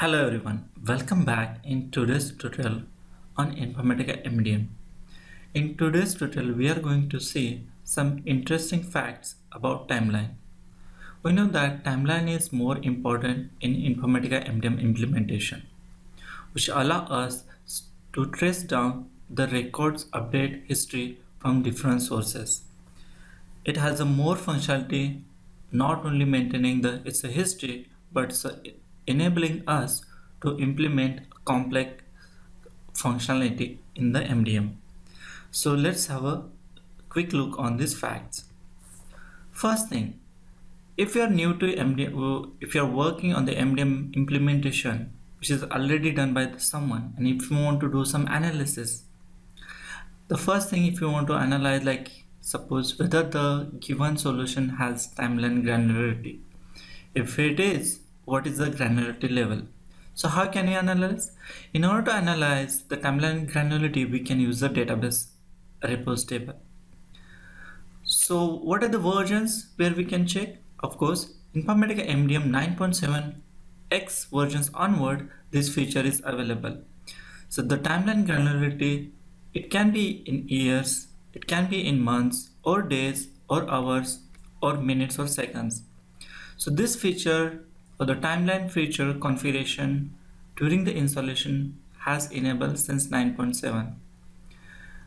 Hello everyone, welcome back in today's tutorial on Informatica MDM. In today's tutorial we are going to see some interesting facts about timeline. We know that timeline is more important in Informatica MDM implementation, which allow us to trace down the records update history from different sources. It has a more functionality not only maintaining the its history but enabling us to implement complex functionality in the MDM. So let's have a quick look on these facts. First thing, if you are new to MDM, if you are working on the MDM implementation, which is already done by someone, and if you want to do some analysis, the first thing if you want to analyze like suppose whether the given solution has timeline granularity. If it is, what is the granularity level? So how can we analyze? In order to analyze the timeline granularity we can use the database repos table. So what are the versions where we can check? Of course informatica mdm 9.7 x versions onward this feature is available. So the timeline granularity it can be in years it can be in months or days or hours or minutes or seconds. So this feature or the timeline feature configuration during the installation has enabled since 9.7.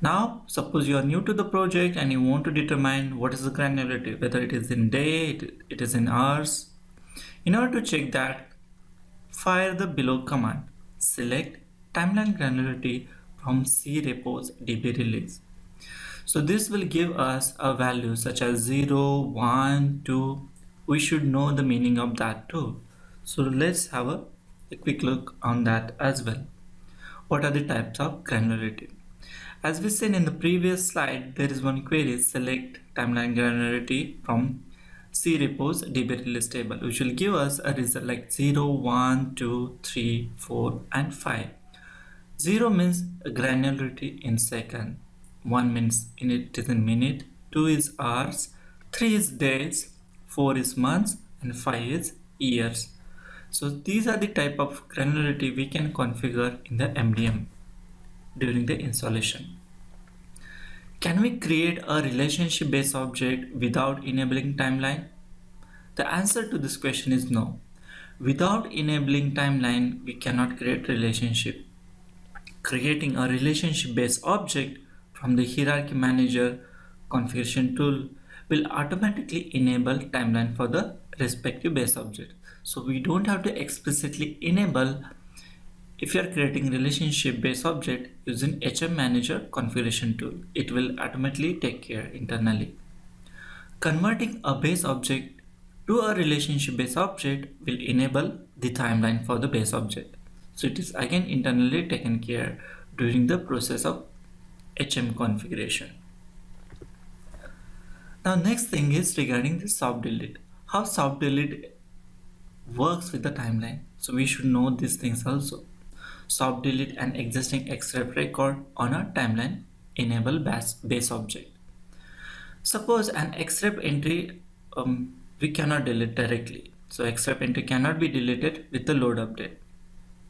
Now suppose you are new to the project and you want to determine what is the granularity whether it is in day, it is in hours. In order to check that fire the below command select timeline granularity from C repos DB release. So this will give us a value such as 0, 1, 2, we should know the meaning of that too. So let's have a, a quick look on that as well. What are the types of granularity? As we seen in the previous slide there is one query select timeline granularity from C repos DB release table which will give us a result like 0 1 2 3 4 and 5 0 means granularity in second. 1 means in it is in minute. 2 is hours. 3 is days 4 is months and 5 is years. So these are the type of granularity we can configure in the MDM during the installation. Can we create a relationship based object without enabling timeline? The answer to this question is no. Without enabling timeline we cannot create relationship. Creating a relationship based object from the hierarchy manager configuration tool will automatically enable timeline for the respective base object. So we don't have to explicitly enable if you are creating relationship based object using HM manager configuration tool. It will automatically take care internally. Converting a base object to a relationship based object will enable the timeline for the base object. So it is again internally taken care during the process of HM configuration. Now next thing is regarding the soft delete. How soft delete works with the timeline. So we should know these things also. Soft delete an existing XREF record on a timeline enable base, base object. Suppose an XREF entry um, we cannot delete directly. So XREF entry cannot be deleted with the load update.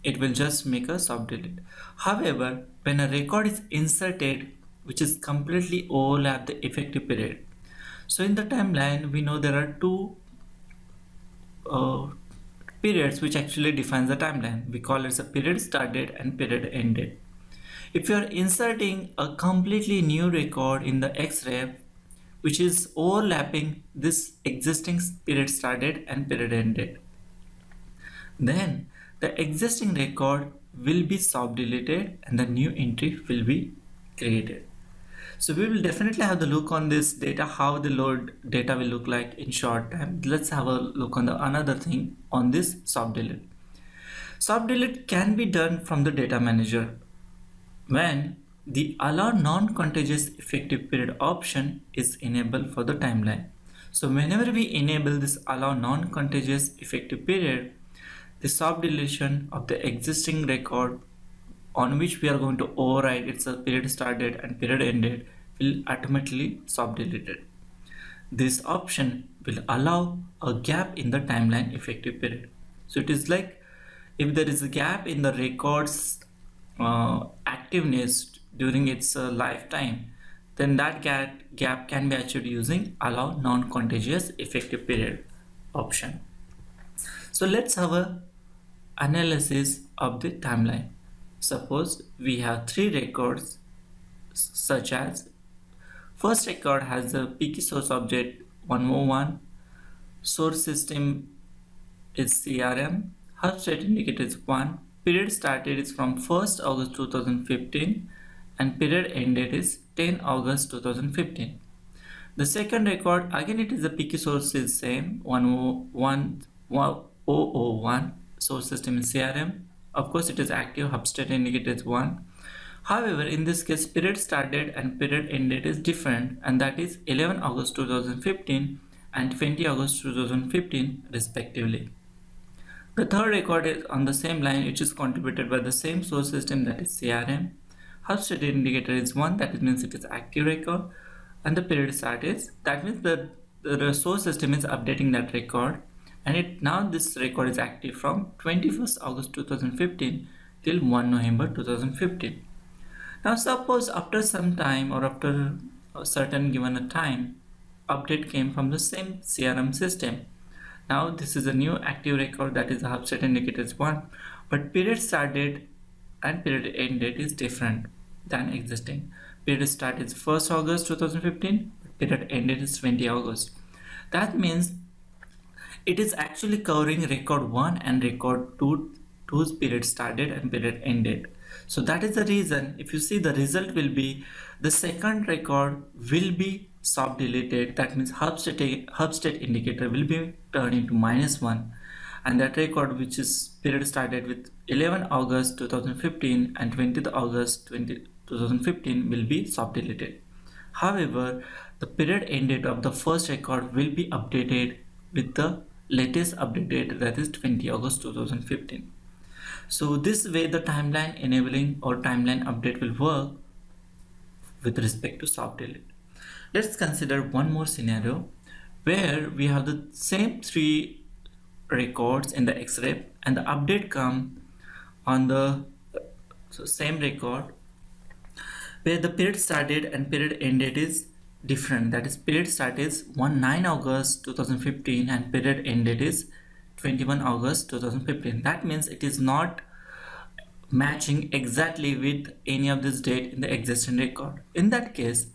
It will just make a soft delete. However, when a record is inserted which is completely overlap the effective period so in the timeline we know there are two uh, periods which actually defines the timeline. We call it a period started and period ended. If you are inserting a completely new record in the xref which is overlapping this existing period started and period ended then the existing record will be soft deleted and the new entry will be created so we will definitely have the look on this data, how the load data will look like in short time. Let's have a look on the another thing on this soft delete. Soft delete can be done from the data manager when the allow non-contiguous effective period option is enabled for the timeline. So whenever we enable this allow non-contiguous effective period, the soft deletion of the existing record on which we are going to override its period started and period ended will automatically soft deleted. This option will allow a gap in the timeline effective period. So it is like if there is a gap in the record's uh, activeness during its uh, lifetime then that gap, gap can be achieved using allow non-contiguous effective period option so let's have a analysis of the timeline suppose we have three records such as first record has the PK source object 101 source system is CRM Hub state indicator is 1 period started is from 1st August 2015 and period ended is 10 August 2015 the second record again it is the PK source is same 101 source system is CRM of course it is active hub state indicator is 1 However, in this case, period started and period ended is different and that is 11 August 2015 and 20 August 2015 respectively. The third record is on the same line which is contributed by the same source system that is CRM. Hub state indicator is 1 that means it is active record and the period start is that means the, the source system is updating that record and it now this record is active from 21st August 2015 till 1 November 2015. Now suppose after some time or after a certain given a time, update came from the same CRM system. Now this is a new active record that is the hub state indicators one, but period started and period ended is different than existing. Period start is 1st August 2015, period ended is 20 August. That means it is actually covering record 1 and record 2 whose period started and period ended. So that is the reason if you see the result will be the second record will be soft deleted that means hub state, hub state indicator will be turned into minus 1 and that record which is period started with 11 August 2015 and 20th August 20, 2015 will be soft deleted however the period ended of the first record will be updated with the latest update date that is 20 August 2015 so this way the timeline enabling or timeline update will work with respect to soft delete. Let's consider one more scenario where we have the same three records in the xref and the update come on the so same record where the period started and period ended is different. That is period start is 1 9 August 2015 and period ended is 21 August 2015 that means it is not matching exactly with any of this date in the existing record. In that case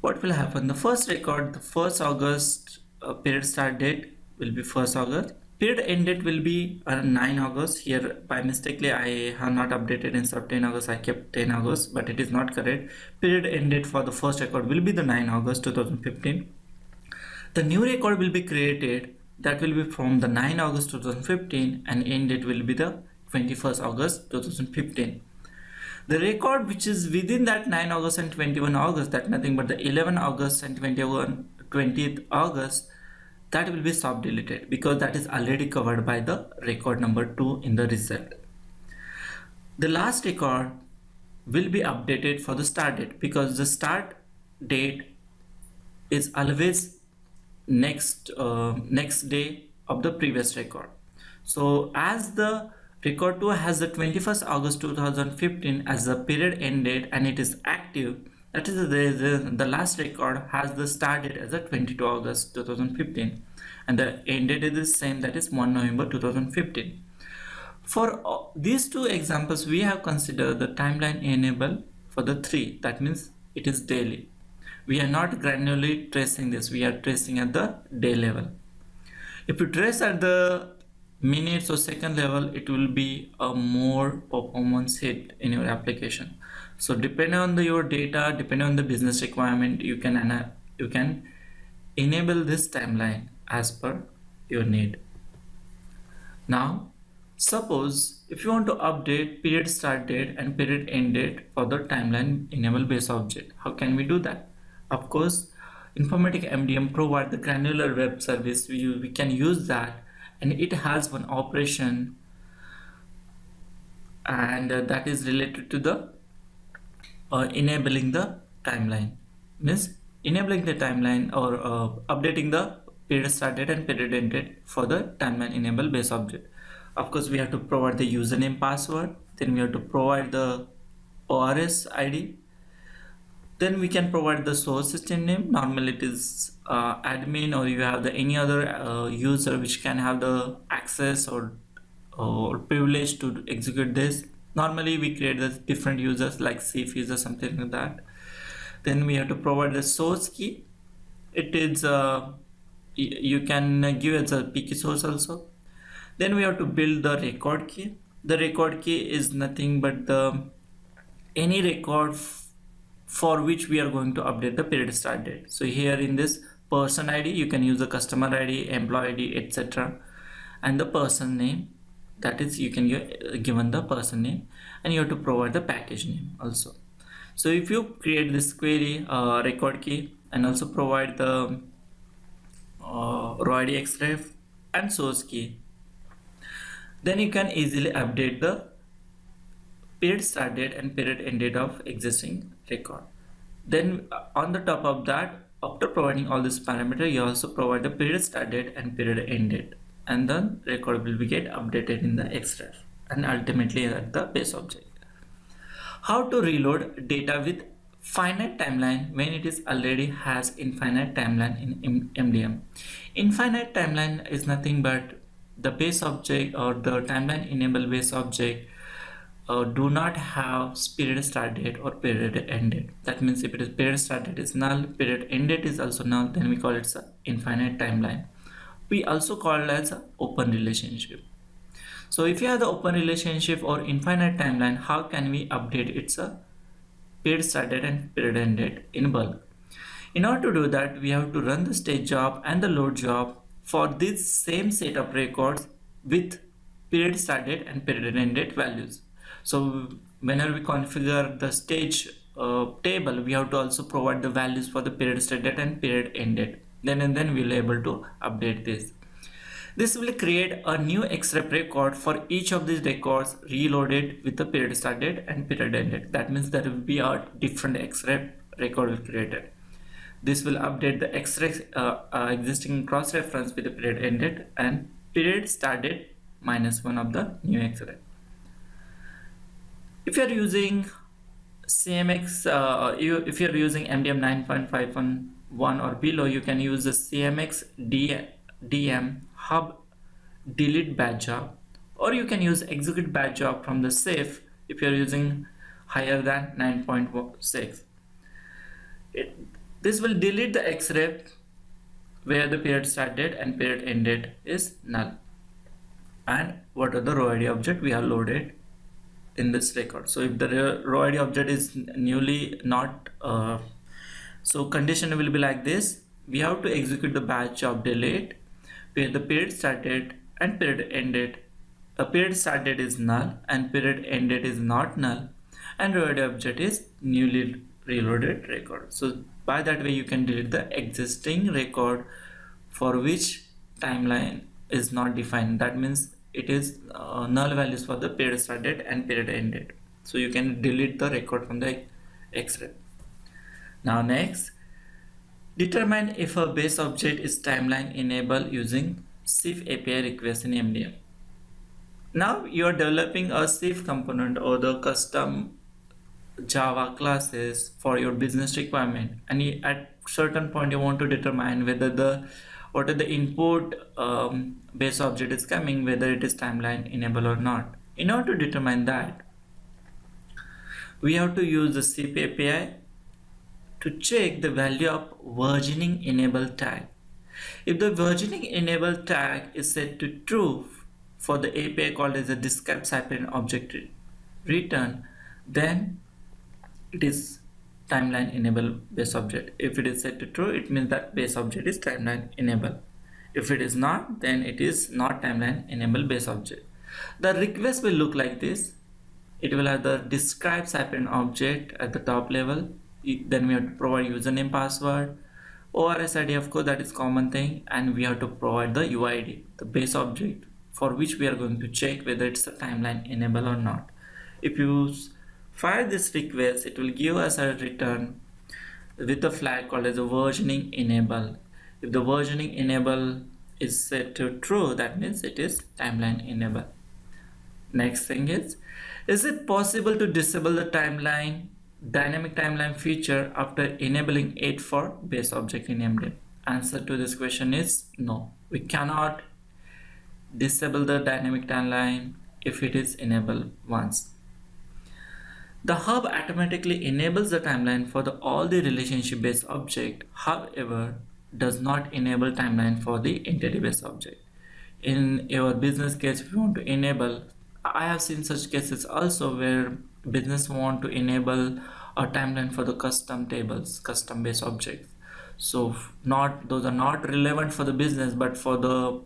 what will happen? The first record the first August uh, period start date will be first August period end date will be uh, 9 August. Here by mistakenly I have not updated of 10 August. I kept 10 August but it is not correct. Period end date for the first record will be the 9 August 2015 the new record will be created. That will be from the 9 August 2015 and end date will be the 21st August 2015 the record which is within that 9 August and 21 August that nothing but the 11 August and 21 20th August that will be soft deleted because that is already covered by the record number 2 in the result. The last record will be updated for the start date because the start date is always next uh, next day of the previous record. So as the record 2 has the 21st august 2015 as the period ended and it is active that is the, the, the last record has the start date as the 22 august 2015 and the end date is the same that is 1 november 2015 for uh, these two examples we have considered the timeline enable for the three. That means it is daily. We are not granularly tracing this. We are tracing at the day level. If you trace at the minutes or second level it will be a more performance hit in your application so depending on the, your data depending on the business requirement you can you can enable this timeline as per your need now suppose if you want to update period start date and period end date for the timeline enable base object how can we do that of course, Informatica MDM provide the granular web service. We, we can use that and it has one operation and uh, that is related to the uh, enabling the timeline. Means enabling the timeline or uh, updating the period started and period ended for the timeline enable base object. Of course we have to provide the username password then we have to provide the ors id then we can provide the source system name. Normally it is uh, admin or you have the any other uh, user which can have the access or or privilege to execute this normally we create the different users like safe user something like that. Then we have to provide the source key. It is uh, you can give it a pk source also. Then we have to build the record key. The record key is nothing but the any record for which we are going to update the period start date. So here in this person id you can use the customer id employee id etc and the person name that is you can give given the person name and you have to provide the package name also. So if you create this query uh, record key and also provide the uh, row id xref and source key then you can easily update the period start date and period end date of existing record. Then uh, on the top of that after providing all this parameter you also provide the period start date and period end date and then record will be get updated in the xref and ultimately at the base object how to reload data with finite timeline when it is already has infinite timeline in MDM. Infinite timeline is nothing but the base object or the timeline enable base object uh, do not have period start date or period end date. That means if it is period start date is null, period end date is also null, then we call it infinite timeline. We also call it as open relationship. So if you have the open relationship or infinite timeline, how can we update its a period started and period ended in bulk? In order to do that, we have to run the stage job and the load job for this same set of records with period started and period ended values. So whenever we configure the stage uh, table, we have to also provide the values for the period started and period ended. Then and then we'll able to update this. This will create a new XREF record for each of these records reloaded with the period started and period ended. That means there will be a different XREF record created. This will update the XREF uh, uh, existing cross-reference with the period ended and period started minus one of the new XREF. If you are using CMX, uh, you, if you are using MDM 9.5.1 or below, you can use the CMX DM hub delete batch job or you can use execute batch job from the SIF if you're using higher than 9.6 this will delete the xref where the period started and period ended is null. And what are the row id object? We have loaded in this record. So if the row id object is newly not uh, so condition will be like this we have to execute the batch job delete where the period started and period ended. A period started is null and period ended is not null and reload object is newly reloaded record. So by that way you can delete the existing record for which timeline is not defined. That means it is uh, null values for the period started and period ended. So you can delete the record from the xref. Now next Determine if a base object is timeline enabled using SIF API request in MDM. Now you are developing a SIF component or the custom Java classes for your business requirement and you, at certain point you want to determine whether the what are the input um, base object is coming whether it is timeline enabled or not. In order to determine that we have to use the SIF API to check the value of versioning enable tag. If the versioning enable tag is set to true for the API called as a describe Siperian object return, then it is timeline enable base object. If it is set to true, it means that base object is timeline enable. If it is not, then it is not timeline enable base object. The request will look like this. It will have the describe Siperian object at the top level then we have to provide username password ORS ID of course that is common thing and we have to provide the UID the base object for which we are going to check whether it's a timeline enable or not. If you fire this request it will give us a return with the flag called as a versioning enable. If the versioning enable is set to true that means it is timeline enable. Next thing is, is it possible to disable the timeline, dynamic timeline feature after enabling it for base object in MDM? Answer to this question is no. We cannot disable the dynamic timeline if it is enabled once. The hub automatically enables the timeline for the, all the relationship based object, however, does not enable timeline for the entity based object. In your business case, if you want to enable, I have seen such cases also where business want to enable a timeline for the custom tables, custom based objects. So not those are not relevant for the business, but for the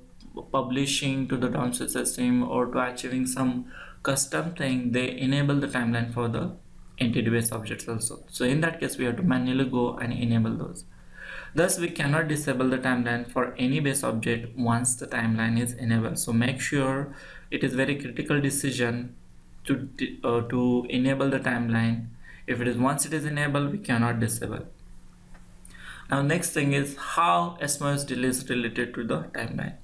publishing to the downstream system or to achieving some custom thing they enable the timeline for the entity based objects also. So in that case we have to manually go and enable those. Thus we cannot disable the timeline for any base object once the timeline is enabled. So make sure it is very critical decision to uh, to enable the timeline if it is once it is enabled we cannot disable now next thing is how SMOS delete is related to the timeline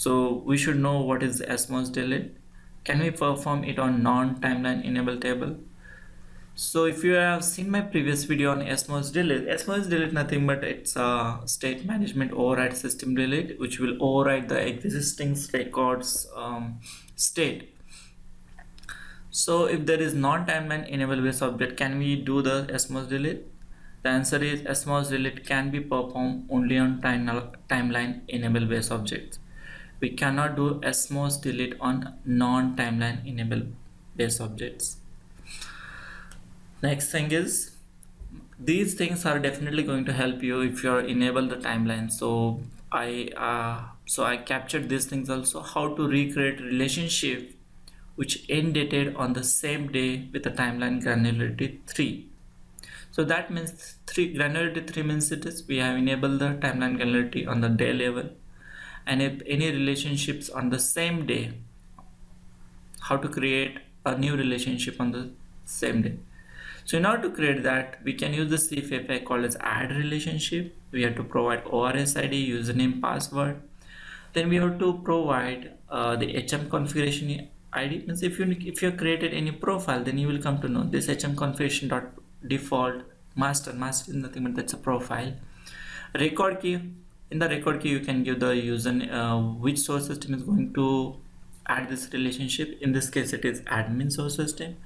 so we should know what is SMOS delete. Can we perform it on non-timeline enable table? So if you have seen my previous video on SMOS delete, SMOS delete nothing but it's a state management override system delay which will override the existing records um, state. So if there is non-timeline enable base object, can we do the SMOS delete? The answer is SMOS delete can be performed only on time timeline enable base objects we cannot do SMOS delete on non-timeline enable base objects. Next thing is these things are definitely going to help you if you are enable the timeline. So I uh, so I captured these things also how to recreate relationship which end dated on the same day with the timeline granularity 3 so that means 3 granularity 3 means it is we have enabled the timeline granularity on the day level. And if any relationships on the same day how to create a new relationship on the same day. So in order to create that we can use the SIF API called as add relationship. We have to provide ORS ID username password. Then we have to provide uh, the HM configuration ID means if you if you created any profile then you will come to know this HM configuration dot default master master is nothing but that's a profile. Record key in the record key you can give the user uh, which source system is going to add this relationship. In this case it is admin source system.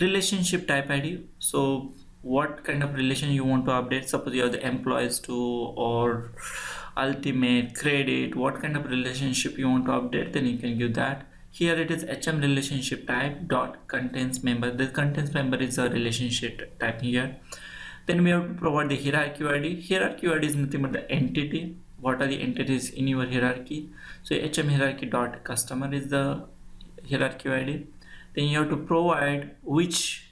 Relationship type id so what kind of relation you want to update? Suppose you have the employees to or ultimate credit what kind of relationship you want to update? Then you can give that here it is hm relationship type dot contains member. The contains member is a relationship type here. Then we have to provide the hierarchy id hierarchy id is nothing but the entity. What are the entities in your hierarchy? So hm hierarchy dot customer is the hierarchy id then you have to provide which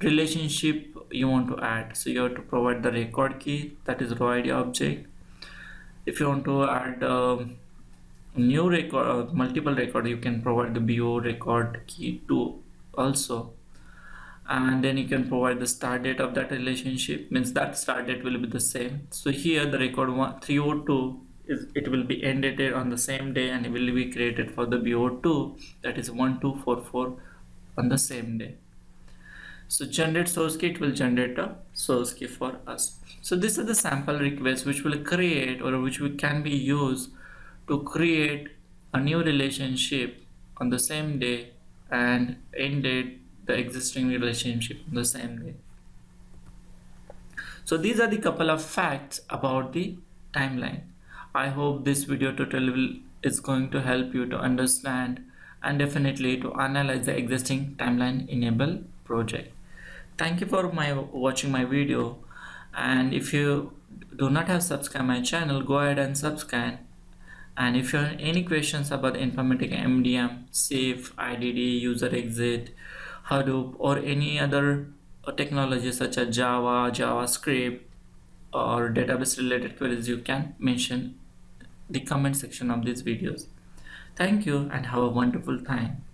relationship you want to add. So you have to provide the record key that is row id object. If you want to add um, new record uh, multiple record you can provide the bo record key to also. And then you can provide the start date of that relationship means that start date will be the same. So here the record one 302 is it will be end dated on the same day and it will be created for the bo2 that is 1244 on the same day. So generate source key it will generate a source key for us. So this is the sample request which will create or which we can be used to create a new relationship on the same day and end date the existing relationship on the same day. so these are the couple of facts about the timeline. I hope this video tutorial is going to help you to understand and definitely to analyze the existing timeline enable project. Thank you for my watching my video. And if you do not have subscribed my channel go ahead and subscribe and if you have any questions about Informatica MDM, SIF, IDD, user exit, Hadoop or any other uh, technology such as Java, JavaScript or database related queries you can mention the comment section of these videos. Thank you and have a wonderful time.